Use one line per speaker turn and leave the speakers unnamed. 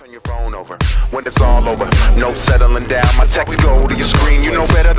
Turn your phone over when it's all over. No settling down. My text go to your screen. You know better